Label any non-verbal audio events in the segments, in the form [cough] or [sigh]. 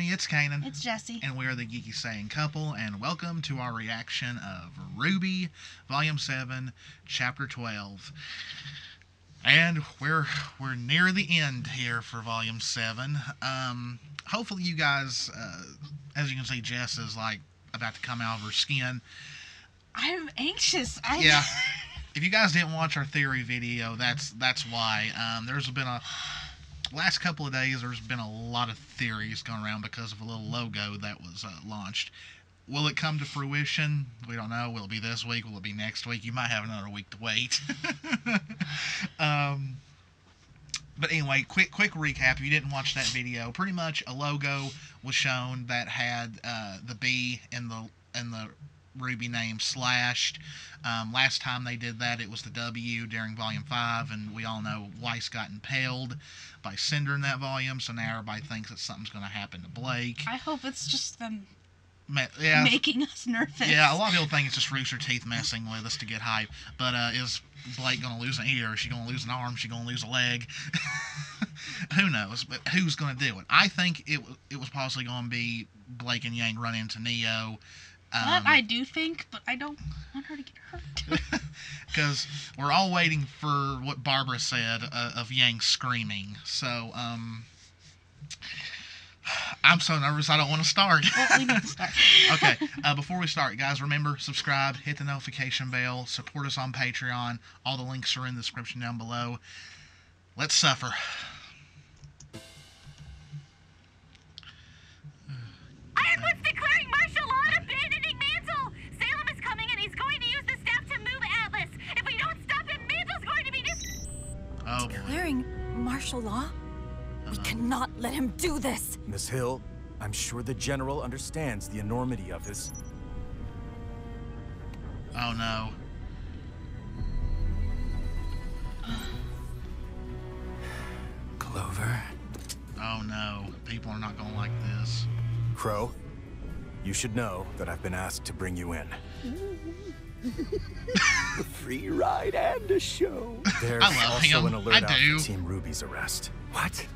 Army, it's Kanan. It's Jesse. And we're the Geeky Saiyan couple, and welcome to our reaction of RWBY, Volume 7, Chapter 12. And we're we're near the end here for Volume 7. Um, hopefully you guys, uh, as you can see, Jess is like about to come out of her skin. I'm anxious. I... Yeah. [laughs] if you guys didn't watch our theory video, that's that's why. Um, there's been a last couple of days. There's been a lot of theories going around because of a little logo that was uh, launched. Will it come to fruition? We don't know. Will it be this week? Will it be next week? You might have another week to wait. [laughs] um, but anyway, quick quick recap. If you didn't watch that video, pretty much a logo was shown that had uh, the B in the in the RWBY name slashed. Um, last time they did that, it was the W during Volume 5, and we all know Weiss got impaled by Cinder in that volume, so now everybody thinks that something's going to happen to Blake. I hope it's just them Ma- yeah, making us nervous. yeah, a lot of people think it's just Rooster Teeth messing with us to get hype, but uh, is Blake going to lose an ear? Is she going to lose an arm? Is she going to lose a leg? [laughs] Who knows? But who's going to do it? I think it, w- it was possibly going to be Blake and Yang run into Neo. That I do think, but I don't want her to get hurt. [laughs] [laughs] because we're all waiting for what Barbara said uh, of Yang screaming. So, um, I'm so nervous I don't want to start. well, we need to [laughs] start. okay, uh, before we start, guys, remember subscribe, hit the notification bell, support us on Patreon. All the links are in the description down below. Let's suffer. Ironwood's declaring martial law and Declaring martial law? We uh-huh. cannot let him do this! Miss Hill, I'm sure the General understands the enormity of his... oh no. Clover? Oh no. People are not going to like this. Crow, you should know that I've been asked to bring you in. Mm-hmm. A [laughs] free ride and a show. There's I love also him. an alert I out do. for Team Ruby's arrest. What?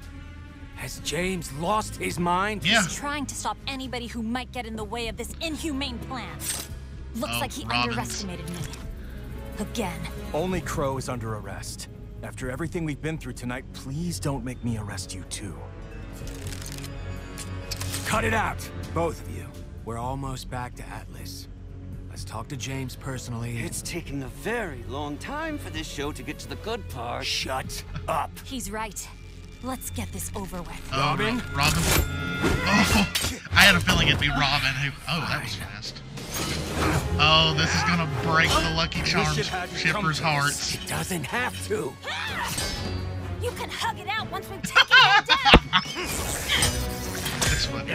Has James lost his mind? Yeah. He's trying to stop anybody who might get in the way of this inhumane plan. Looks Oh, like he Robbins. underestimated me. Again. Only Crow is under arrest. After everything we've been through tonight, please don't make me arrest you too. Cut it out, both of you. We're almost back to Atlas. Let's talk to James personally. It's taking a very long time for this show to get to the good part. Shut up. He's right. Let's get this over with. Oh, Robyn? Ro- Robyn? Oh, I had a feeling it'd be Robyn who. Oh, that was fast. Oh, this is gonna break the Lucky Charms Wish it hadn't come shippers' hearts. this. It doesn't have to. You can hug it out once we've taken him down! This one.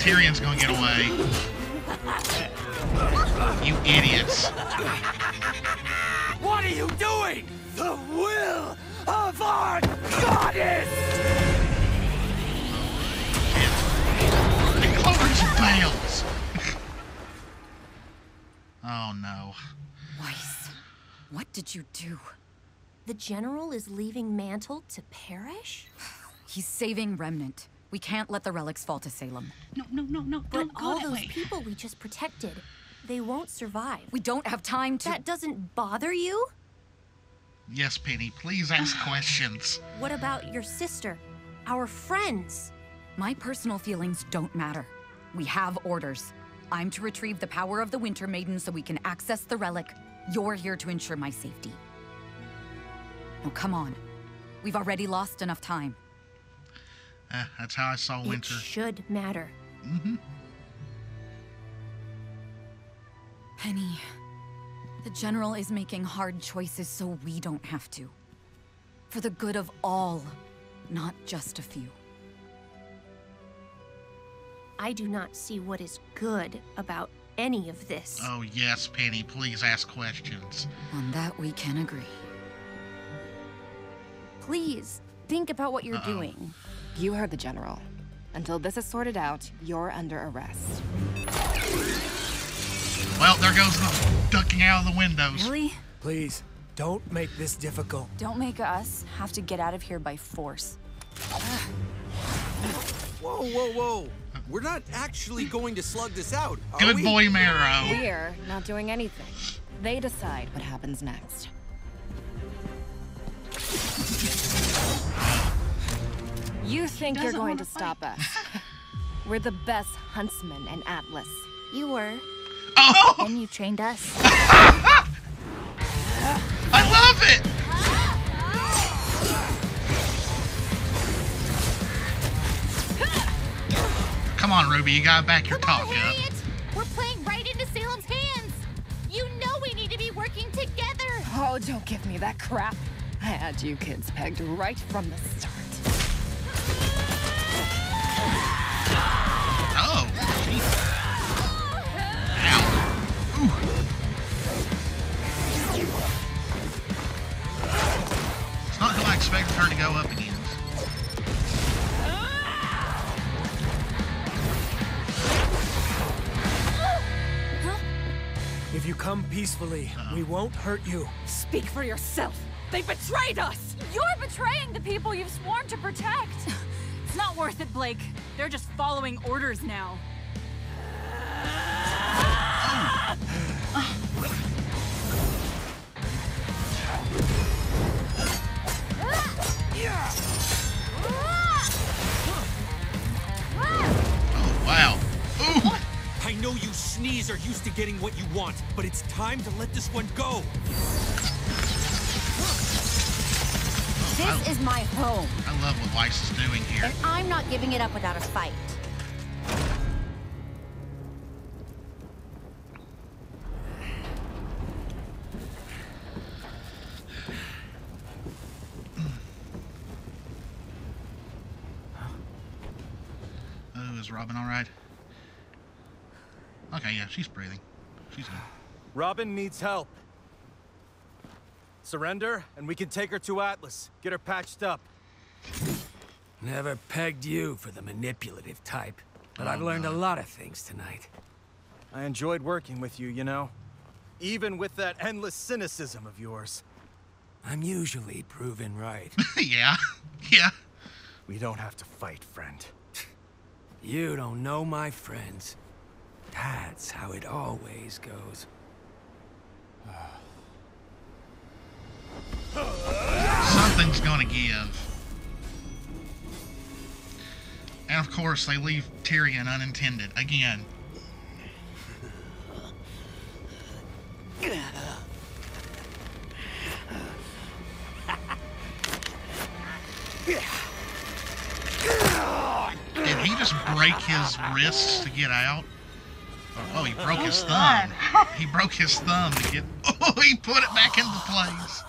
Tyrian's gonna get away. You idiots. What are you doing? The will of our goddess! It covers fails. [laughs] oh no. Weiss, what did you do? The General is leaving Mantle to perish? He's saving Remnant. We can't let the relics fall to Salem. No, no, no, no. But Don't go all that those way. people we just protected, they won't survive. We don't have time to. That doesn't bother you? Yes, Penny, please ask [sighs] questions. What about your sister? Our friends? My personal feelings don't matter. We have orders. I'm to retrieve the power of the Winter Maiden so we can access the relic. You're here to ensure my safety. Now, come on. We've already lost enough time. Eh, that's how I saw It Winter. should matter. Penny, the General is making hard choices so we don't have to. For the good of all, not just a few. I do not see what is good about any of this. Oh yes, Penny, please ask questions. On that we can agree. Please, think about what you're Uh-oh. doing. You heard the General. Until this is sorted out, you're under arrest. Well, there goes the ducking out of the windows. Really? Please, don't make this difficult. Don't make us have to get out of here by force. Whoa, whoa, whoa. We're not actually going to slug this out, are Good we? boy, Marrow. We're not doing anything. They decide what happens next. You think you're going wanna to stop us? We're the best huntsmen in Atlas. You were. Oh, And you trained us. [laughs] I love it. Come on, Ruby, you gotta back your Come talk on, up. Harriet! We're playing right into Salem's hands. You know we need to be working together. Oh, don't give me that crap. I had you kids pegged right from the start. If you come peacefully, we won't hurt you. Speak for yourself. They betrayed us. You're betraying the people you've sworn to protect. It's not worth it, Blake. They're just following orders now. Know you sneeze are used to getting what you want, but it's time to let this one go. This is my home, I love what Weiss is doing here. and I'm not giving it up without a fight. Oh, is Robyn all right? Okay, yeah, she's breathing. She's good. Robyn needs help. Surrender, and we can take her to Atlas. Get her patched up. Never pegged you for the manipulative type, but Oh, I've learned God. a lot of things tonight. I enjoyed working with you, you know? Even with that endless cynicism of yours. I'm usually proven right. [laughs] yeah, yeah. We don't have to fight, friend. you don't know my friends. That's how it always goes. Something's gonna give. And of course, they leave Tyrian unintended again. Did he just break his wrists to get out? Oh, he broke his oh, thumb. [laughs] He broke his thumb to get. [laughs] Oh, he put it back into place.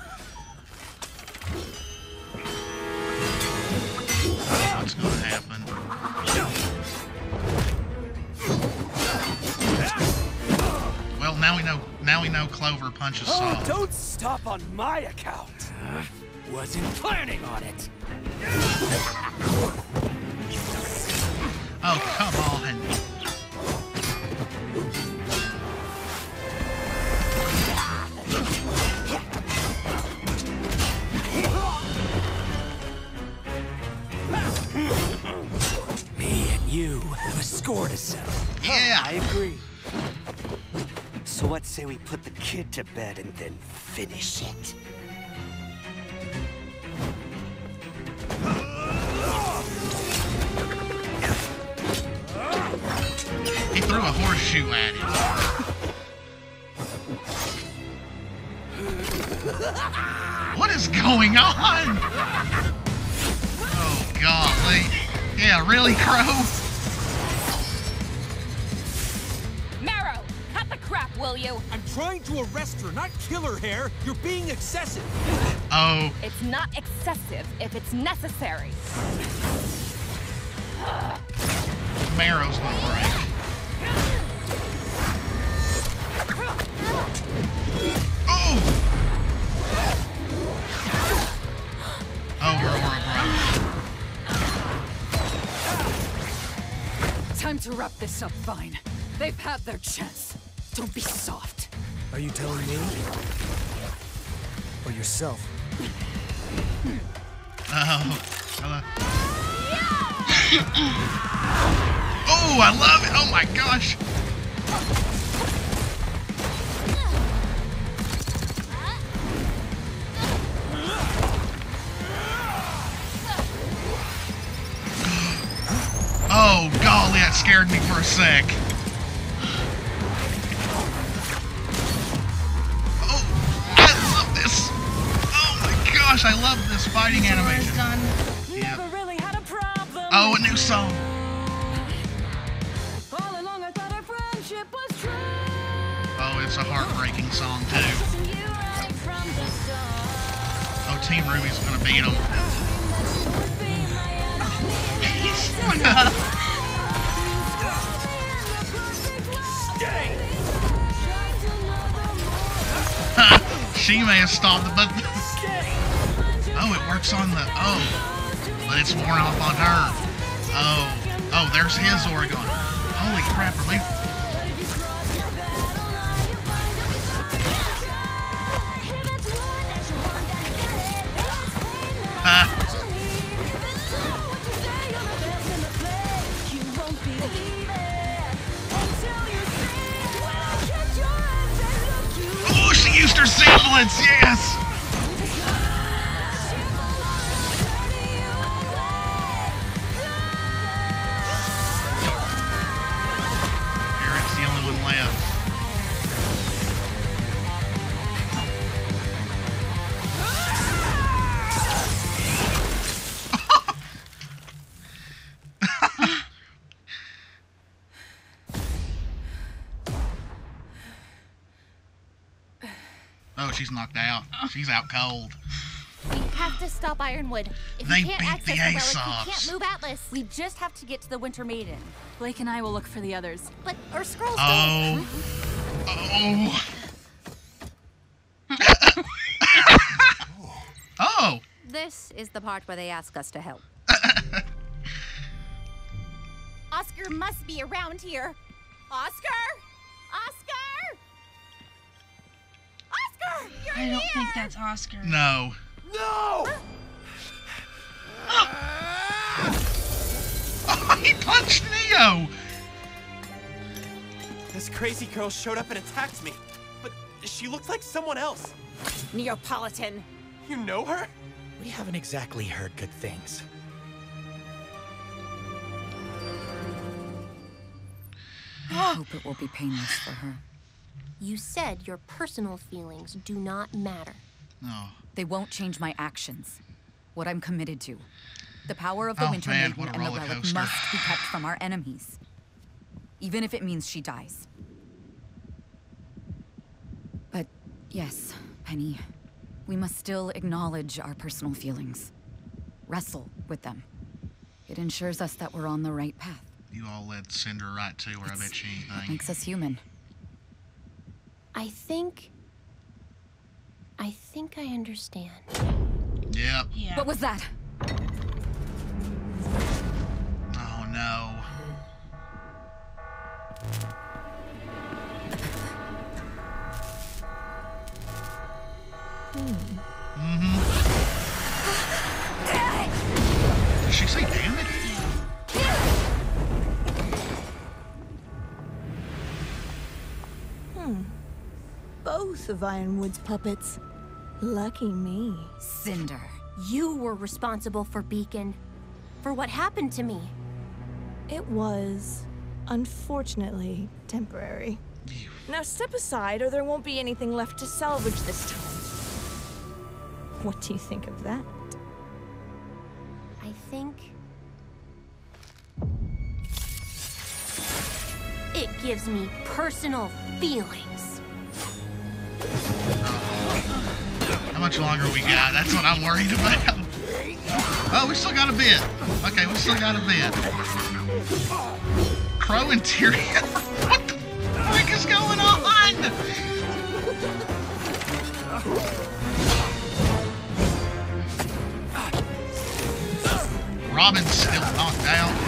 What's gonna happen? Well, now we know. Now we know Clover punches oh, Saul. Oh, don't stop on my account. wasn't planning on it. Oh, come on. Say we put the kid to bed and then finish it? He threw a horseshoe at him. What is going on? Oh, golly. Yeah, really, Crow? Will you? I'm trying to arrest her, not kill her, Hair. You're being excessive. [laughs] Oh, It's not excessive if it's necessary. Marrow's gonna break. Oh! Oh, Aurora broke. Time to wrap this up, fine. They've had their chance. Don't be soft. Are you telling me? Or yourself? Oh, hello. [coughs] oh, I love it. Oh my gosh. [gasps] Oh, golly, that scared me for a sec. I fighting animation. Yep. Oh, a new song. Oh, it's a heartbreaking song too. Oh, Team Ruby's gonna beat him. [laughs] [laughs] she may have stopped the button. Works on the. Oh, but it's worn off on her. Oh, oh, there's his Oregon. Holy crap, are? She's knocked out. She's out cold. We have to stop Ironwood. If They we can't beat access the the relic, we can't move Atlas. We just have to get to the Winter Maiden. Blake and I will look for the others. But our scrolls Oh. Oh. [laughs] oh. This is the part where they ask us to help. [laughs] Oscar must be around here. Oscar! Oscar! Oscar! You're I don't here! think that's Oscar. No. No! Oh, [laughs] he punched Neo. This crazy girl showed up and attacked me, but she looked like someone else. Neapolitan. You know her? We haven't exactly heard good things. I hope it will be painless for her. You said your personal feelings do not matter. No. They won't change my actions. What I'm committed to. The power of the Oh, Winter man, Maiden and the relic coaster. must be kept from our enemies. Even if it means she dies. But yes, Penny, we must still acknowledge our personal feelings. Wrestle with them. It ensures us that we're on the right path. You all led Cinder right to where I bet you It anything. makes us human. I think. I think I understand. Yep. Yeah. What was that? Oh no. Mm-hmm. Did she say Both of Ironwood's puppets. Lucky me. Cinder. You were responsible for Beacon. For what happened to me. It was, unfortunately, temporary. Now step aside or there won't be anything left to salvage this time. What do you think of that? I think. It gives me personal feelings. Much longer we got? That's what I'm worried [laughs] about. Oh, we still got a bit. Okay, we still got a bit. Crow and Tyrian. [laughs] what the frick is going on? Robyn's still knocked out.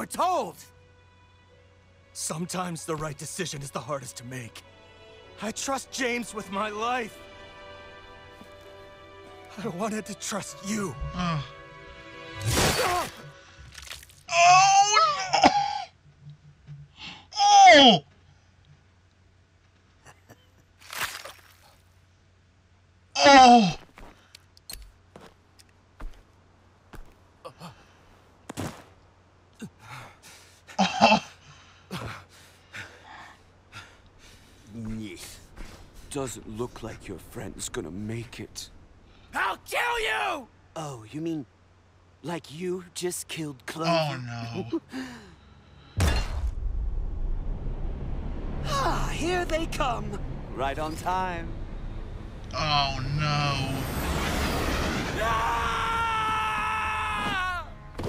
Were told? Sometimes the right decision is the hardest to make. I trust James with my life. I wanted to trust you. Oh. Oh no! Oh! Oh! Yes. Doesn't look like your friend's gonna make it. I'll kill you! Oh, you mean like you just killed Clover? Oh no. [laughs] ah, here they come. Right on time. Oh no.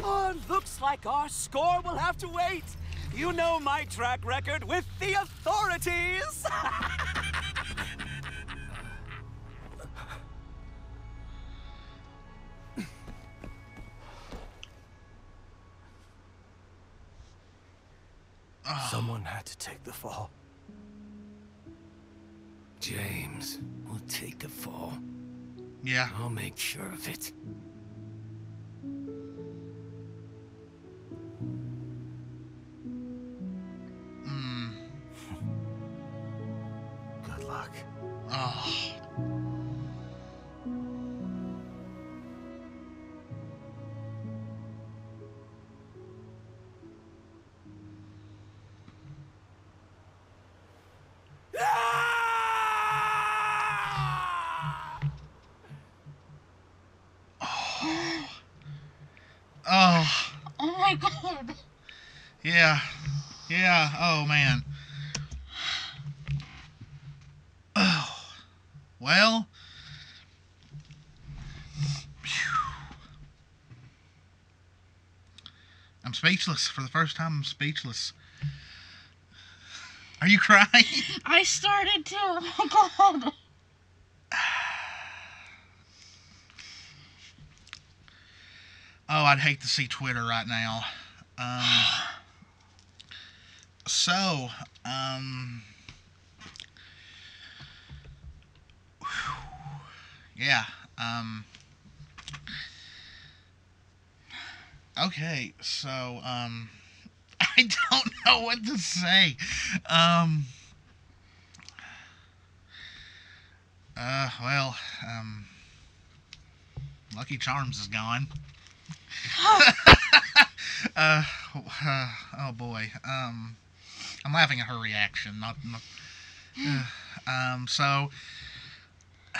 Oh, looks like our score will have to wait. You know my track record with the authorities. [laughs] take the fall. James will take the fall. Yeah. I'll make sure of it. Mm. [laughs] Good luck. Oh. Oh. Yeah. Yeah. Oh man. Oh. Well. Phew. I'm speechless. For the first time, I'm speechless. Are you crying? [laughs] I started to. Oh god. Oh, I'd hate to see Twitter right now. Um, [sighs] [sighs] [sighs] so, um, yeah, um, okay, so, um, [laughs] I don't know what to say. Um, uh, well, um, Lucky Charms is gone. [laughs] uh, uh, oh boy. Um, I'm laughing at her reaction. Not. not [sighs] um. So. [sighs]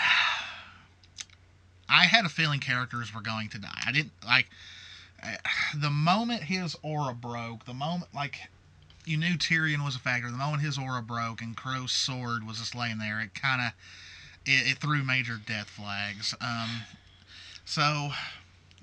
I had a feeling characters were going to die. I didn't like. [sighs] The moment his aura broke, the moment like you knew Tyrian was a factor. The moment his aura broke and Crow's sword was just laying there, it kind of it, it threw major death flags. Um, so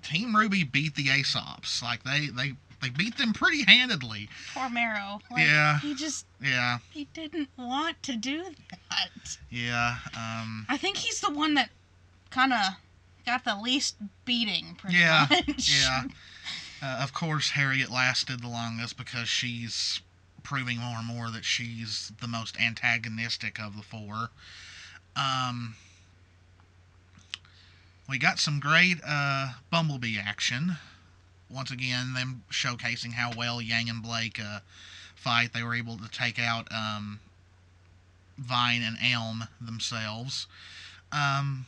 Team Ruby beat the Ace Ops. Like they they they beat them pretty handedly. Poor Marrow. Like, Yeah. He just. Yeah, He didn't want to do that. yeah. Um, I think he's the one that kind of got the least beating, pretty yeah, much. yeah. [laughs] Uh, of course, Harriet lasted the longest because she's proving more and more that she's the most antagonistic of the four. Um, we got some great uh, Bumbleby action. Once again, them showcasing how well Yang and Blake uh, fight. They were able to take out um, Vine and Elm themselves. Um,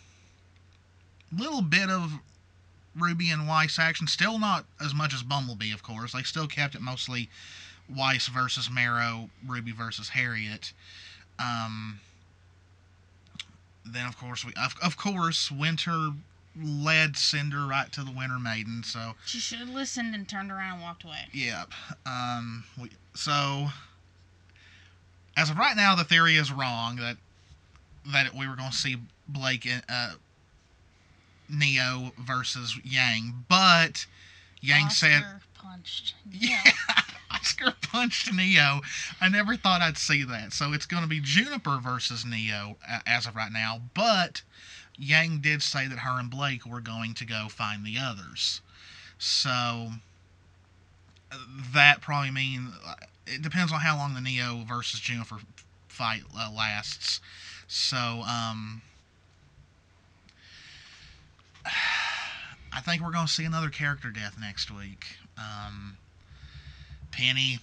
little bit of Ruby and Weiss action. Still not as much as Bumbleby, of course. They still kept it mostly Weiss versus Marrow, Ruby versus Harriet. Um, then, of course, we of, of course Winter led Cinder right to the Winter Maiden. So She should have listened and turned around and walked away. Yep. Um, we, so, as of right now, the theory is wrong that that we were going to see Blake and uh, Neo versus Yang, but Yang said Oscar punched. [laughs] yeah, Oscar punched Neo. I never thought I'd see that. So it's going to be Juniper versus Neo as of right now, but Yang did say that her and Blake were going to go find the others. So that probably mean it depends on how long the Neo versus Juniper fight uh, lasts. So um, [sighs] I think we're going to see another character death next week. Um, Penny,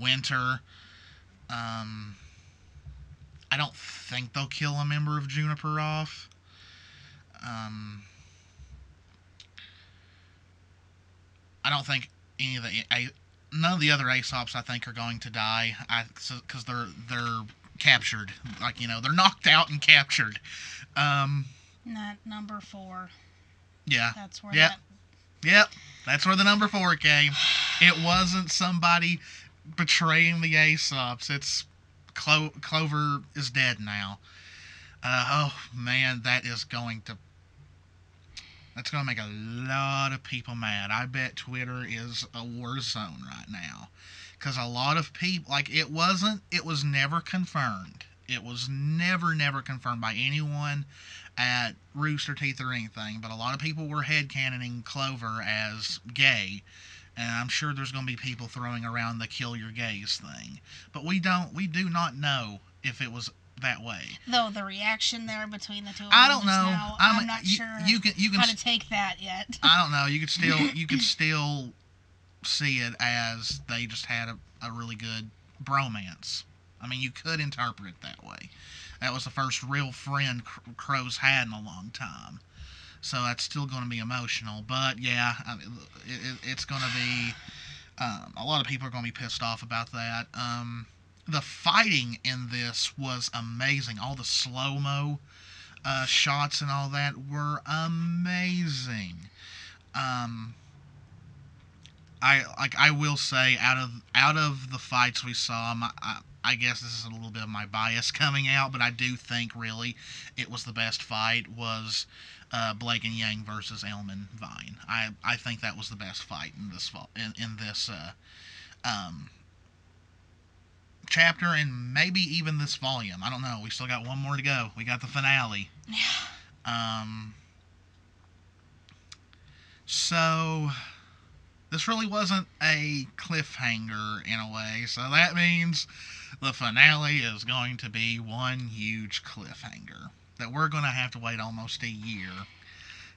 Winter. Um, I don't think they'll kill a member of Juniper off. Um, I don't think any of the I, none of the other Ace Ops I think are going to die. I because they're they're captured. Like you know they're knocked out and captured. Um, Not number four. yeah. That's where Yep. that. Yep. That's where the number four came. It wasn't somebody betraying the Ace Ops. It's Clo- Clover is dead now. Uh, oh man, that is going to. That's going to make a lot of people mad. I bet Twitter is a war zone right now. Because a lot of people, like, it wasn't, it was never confirmed. It was never, never confirmed by anyone at Rooster Teeth or anything. But a lot of people were headcanoning Clover as gay. And I'm sure there's going to be people throwing around the kill your gays thing. But we don't, we do not know if it was that way. Though the reaction there between the two of I don't know. Now, I'm- I'm, not you- sure you can- you can how to take that yet. I don't know. You could [laughs] still you could still see it as they just had a, a really good bromance. I mean, you could interpret it that way. That was the first real friend Cr- Crow's had in a long time. So that's still going to be emotional. But yeah, I mean, it, it, it's going to be. Um, a lot of people are going to be pissed off about that. Um, the fighting in this was amazing. All the slow mo uh, shots and all that were amazing. Um, I like I will say out of out of the fights we saw, my, I, I guess this is a little bit of my bias coming out, but I do think really it was the best fight was uh, Blake and Yang versus Elm and Vine. I I think that was the best fight in this in in this uh, um, chapter and maybe even this volume. I don't know. We still got one more to go. We got the finale. Yeah. Um. So this really wasn't a cliffhanger in a way. So that means the finale is going to be one huge cliffhanger that we're going to have to wait almost a year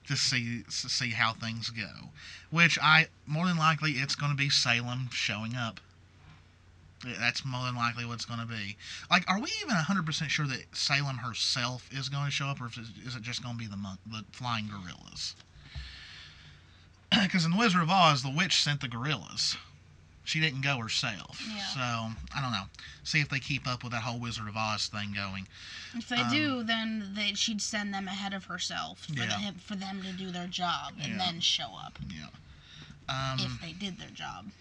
to see to see how things go. Which I more than likely it's going to be Salem showing up. That's more than likely what it's going to be. Like, are we even 100% sure that Salem herself is going to show up, or is it just going to be the monk, the flying gorillas? [clears throat] Because in the Wizard of Oz, the witch sent the gorillas. She didn't go herself. Yeah. So, I don't know. See if they keep up with that whole Wizard of Oz thing going. If they Um, do, then they, she'd send them ahead of herself for, Yeah. the, for them to do their job and Yeah. then show up Yeah. Um, if they did their job.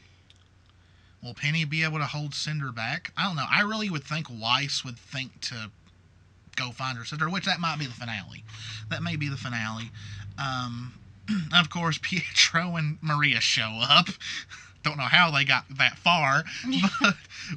Will Penny be able to hold Cinder back? I don't know. I really would think Weiss would think to go find her sister, which that might be the finale. That may be the finale. Um, [clears throat] of course, [laughs] Pietro and Maria show up. [laughs] Don't know how they got that far, [laughs] but,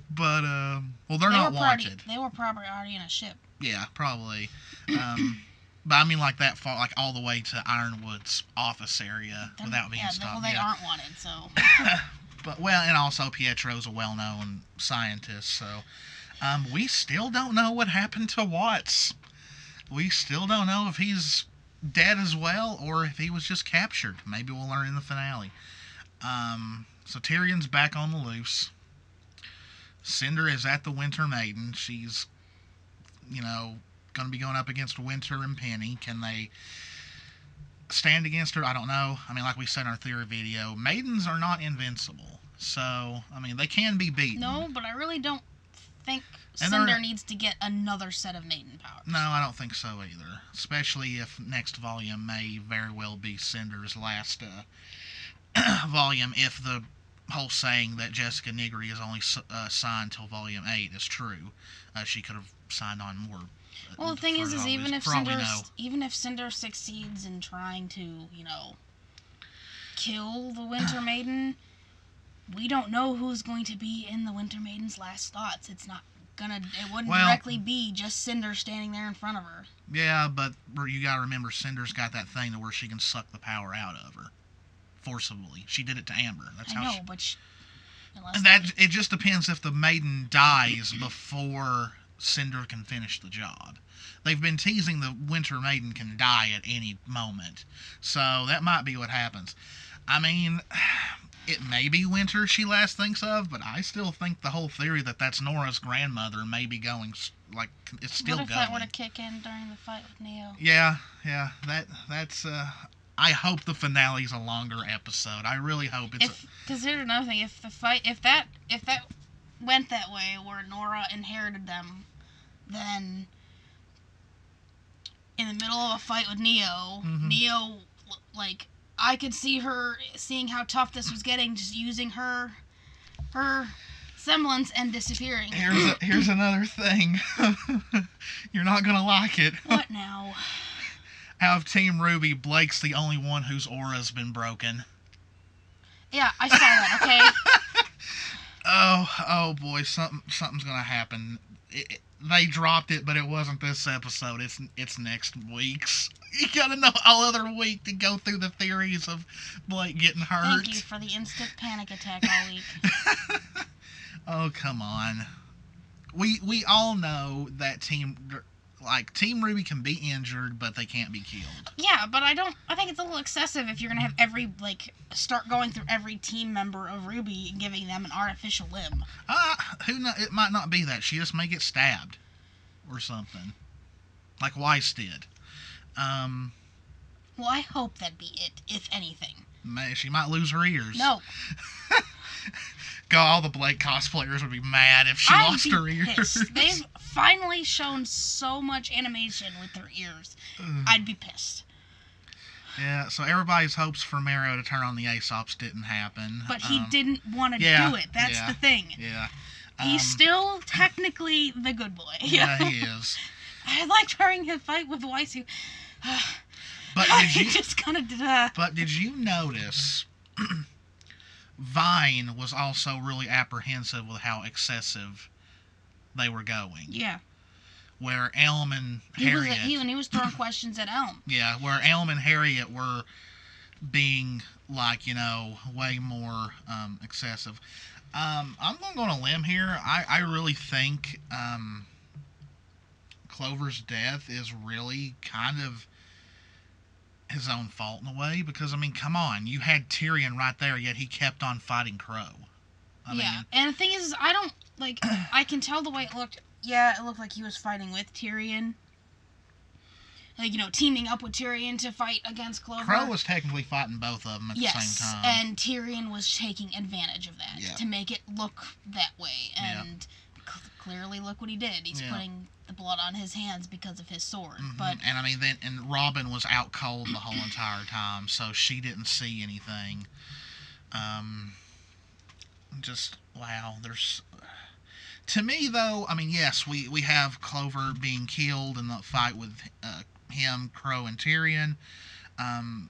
but um, well, they're they not probably, wanted. They were probably already in a ship. Yeah, probably. Um, [coughs] but I mean, like that far, like all the way to Ironwood's office area They're- without being yeah, stopped. Well, they yeah. aren't wanted, so. [coughs] [coughs] but well, and also Pietro's a well-known scientist, so um, we still don't know what happened to Watts. We still don't know if he's dead as well or if he was just captured. Maybe we'll learn in the finale. Um, so Tyrian's back on the loose. Cinder is at the Winter Maiden. She's, you know, going to be going up against Winter and Penny. Can they stand against her? I don't know. I mean, like we said in our theory video, maidens are not invincible. So, I mean, they can be beaten. No, but I really don't think And Cinder needs to get another set of maiden powers. No, I don't think so either. Especially if next volume may very well be Cinder's last uh, [clears throat] volume, if the whole saying that Jessica Nigri is only uh, signed till volume 8 is true. Uh, she could have signed on more. Well, the thing is, is even if Cinder, know. even if Cinder succeeds in trying to, you know, kill the Winter [sighs] Maiden, we don't know who's going to be in the Winter Maiden's last thoughts. It's not gonna. It wouldn't Well- directly be just Cinder standing there in front of her. Yeah, but you gotta remember, Cinder's got that thing to where she can suck the power out of her, forcibly. She did it to Amber. That's I how. know, she, but sh unless that it just depends if the maiden dies before Cinder can finish the job. They've been teasing the Winter Maiden can die at any moment, so that might be what happens. I mean, [sighs] it may be Winter she last thinks of, but I still think the whole theory that that's Nora's grandmother may be going like it's still what if going. that were to kick in during the fight with Neo? Yeah, yeah, that that's. uh I hope the finale's a longer episode. I really hope it's. If because here's another thing, if the fight, if that, if that went that way, where Nora inherited them, then in the middle of a fight with Neo, Mhm. Neo, like I could see her seeing how tough this was getting, just using her, her semblance and disappearing. here's a, [coughs] here's another thing. [laughs] You're not gonna like it. what now? [laughs] Out of Team Ruby, Blake's the only one whose aura's been broken. Yeah, I saw that. Okay. [laughs] Oh, oh boy, something something's gonna happen. It, it- they dropped it, but it wasn't this episode. It's it's next week's. [laughs] You gotta know all other week to go through the theories of Blake getting hurt. Thank you for the instant panic attack all week. [laughs] Oh come on. We we all know that team like Team Ruby can be injured, but they can't be killed. Yeah, but I don't. I think it's a little excessive if you're gonna have every like start going through every team member of Ruby and giving them an artificial limb. Uh, who know? It might not be that. She just may get stabbed or something, like Weiss did. Um, Well, I hope that'd be it, if anything. may, she might lose her ears. No, [laughs] God, all the Blake cosplayers would be mad if she I'd lost her ears. pissed. [laughs] They've finally shown so much animation with their ears. I'd be pissed. Yeah, so everybody's hopes for Marrow to turn on the Ace Ops didn't happen. But he Um, didn't want to yeah, do it. That's yeah, the thing. Yeah. He's Um, still technically the good boy. [laughs] Yeah, he [laughs] is. I liked during his fight with Weiss. [sighs] Who, But [sighs] he did you? just kind of did a. But did you notice [clears throat] Vine was also really apprehensive with how excessive they were going? Yeah. Where Elm and He was, Harriet, he, he was throwing questions at Elm. yeah, where Elm and Harriet were being like you know way more um, excessive. Um, I'm going to go on a limb here. I, I really think um, Clover's death is really kind of his own fault in a way because I mean, come on, you had Tyrian right there, yet he kept on fighting Crow. I yeah, mean, and the thing is, I don't like. [coughs] I can tell the way it looked. Yeah, it looked like he was fighting with Tyrian. Like you know, teaming up with Tyrian to fight against Clover. Crow was technically fighting both of them at yes, the same time. and Tyrian was taking advantage of that Yeah. to make it look that way, and cl- clearly, look what he did. He's Yeah. putting the blood on his hands because of his sword. Mhm. But and I mean, then and Robyn was out cold the whole entire time, so she didn't see anything. Um, just wow. There's to me though. I mean, yes, we we have Clover being killed in the fight with uh, him, Crow, and Tyrian. Um,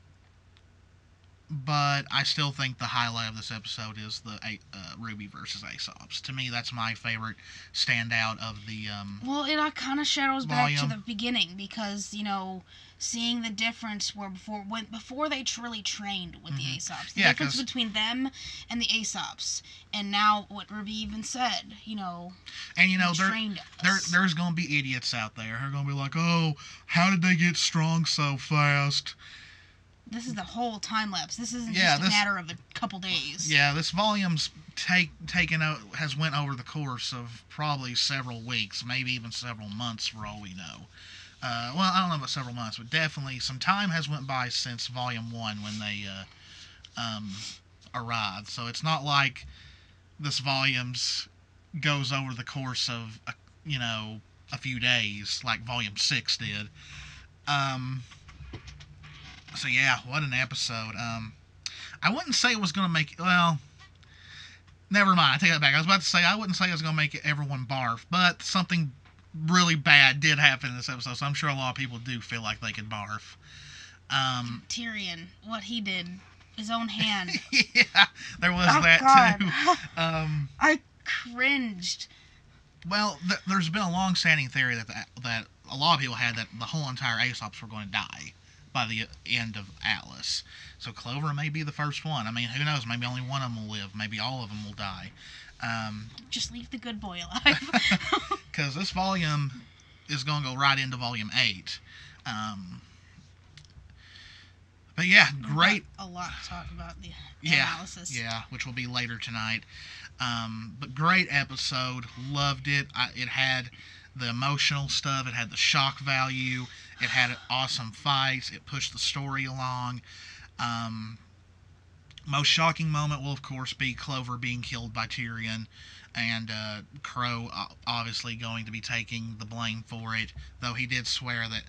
but I still think the highlight of this episode is the uh, Ruby versus Ace Ops. To me, that's my favorite standout of the um, Well, it all kind of shadows back to the beginning because you know, seeing the difference where before when before they truly trained with the Ace Ops, the Yeah, difference 'cause- between them and the Ace Ops, and now what Ruby even said, you know, And you know, there, there there's gonna be idiots out there. Who are gonna be like, "Oh, how did they get strong so fast?" This is the whole time lapse. This isn't Yeah, just a matter of a couple days. Yeah, this volume's take taken out has went over the course of probably several weeks, maybe even several months for all we know. Uh, well, I don't know about several months, but definitely some time has went by since volume one when they uh, um, arrived. So it's not like this volume's goes over the course of a, you know a few days like volume six did. Um, so yeah, what an episode. Um, I wouldn't say it was gonna make well. Never mind. I take that back. I was about to say I wouldn't say it was gonna make everyone barf, but something really bad did happen in this episode, so I'm sure a lot of people do feel like they could barf. Um, Tyrion, what he did, his own hand. [laughs] yeah, there was Oh, that God. too. [laughs] Um, I cringed. Well, th- there's been a long-standing theory that the, that a lot of people had that the whole entire Aesops were going to die by the end of Atlas. So Clover may be the first one. I mean, who knows? Maybe only one of them will live. Maybe all of them will die. Um, Just leave the good boy [laughs] alive. [laughs] because this volume is going to go right into volume eight. Um, but yeah, great. a lot to talk about the Yeah, analysis. yeah, which will be later tonight. Um, but great episode, loved it. I, it had the emotional stuff. It had the shock value. It had awesome fights. It pushed the story along. Um, most shocking moment will, of course, be Clover being killed by Tyrian, and uh, Qrow uh, obviously going to be taking the blame for it. Though he did swear that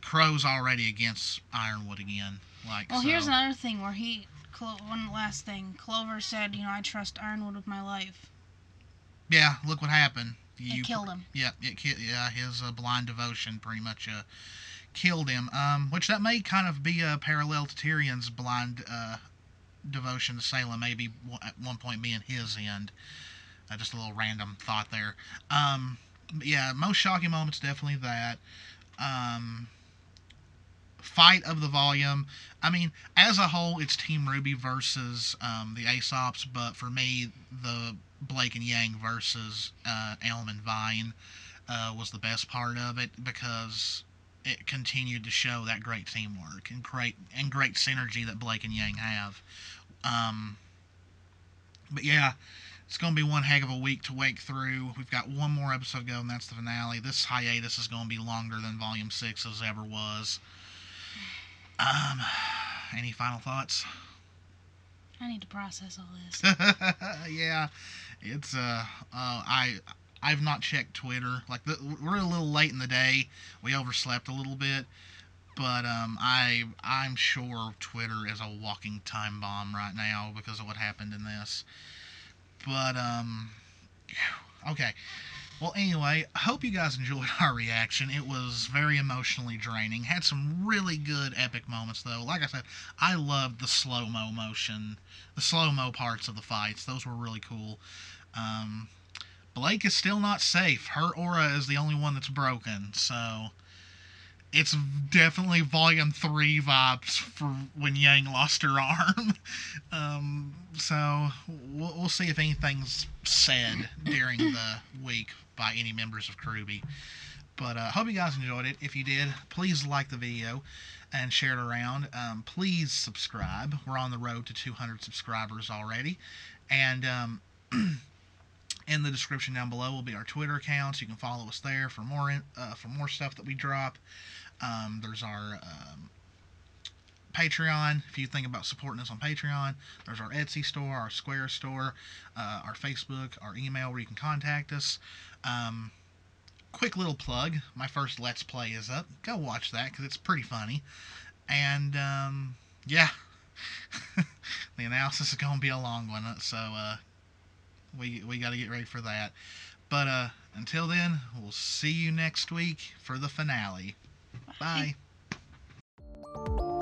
Qrow's already against Ironwood again. Like, Well, so. here's another thing where he. One last thing. Clover said, you know, I trust Ironwood with my life. Yeah, look what happened. It killed him. Yeah, it yeah, his uh, blind devotion pretty much uh, killed him. Um, which that may kind of be a parallel to Tyrian's blind uh, devotion to Salem, maybe at one point being his end. Uh, just a little random thought there. Um, yeah, most shocking moments definitely that. Um, fight of the volume. I mean, as a whole, it's Team RWBY versus um, the Ace Ops, but for me, the Blake and Yang versus uh, Elm and Vine uh, was the best part of it because it continued to show that great teamwork and great and great synergy that Blake and Yang have. Um, but yeah, it's going to be one heck of a week to wake through. We've got one more episode to go, and that's the finale. This hiatus is going to be longer than Volume 6 as ever was. Um, any final thoughts? I need to process all this. [laughs] yeah, it's uh, uh, I I've not checked Twitter. Like the, we're a little late in the day. We overslept a little bit, but um, I I'm sure Twitter is a walking time bomb right now because of what happened in this. But um, okay. Well, anyway, I hope you guys enjoyed [laughs] our reaction. It was very emotionally draining. Had some really good epic moments, though. Like I said, I loved the slow mo motion, the slow mo parts of the fights. Those were really cool. Um, Blake is still not safe. Her aura is the only one that's broken, so it's definitely Volume Three vibes for when Yang lost her arm. [laughs] um, so we'll, we'll see if anything's said during the week by any members of CRWBY. But I uh, hope you guys enjoyed it. If you did, please like the video and share it around. Um, please subscribe. We're on the road to 200 subscribers already. And um, [clears throat] in the description down below will be our Twitter accounts. You can follow us there for more uh, for more stuff that we drop. Um, there's our um, Patreon. If you think about supporting us on Patreon, there's our Etsy store, our Square store, uh, our Facebook, our email where you can contact us. Um, quick little plug: my first Let's Play is up. Go watch that because it's pretty funny. And um, yeah, [laughs] the analysis is gonna be a long one, so uh, we, we got to get ready for that. But uh, until then, we'll see you next week for the finale. Bye. Bye. [laughs]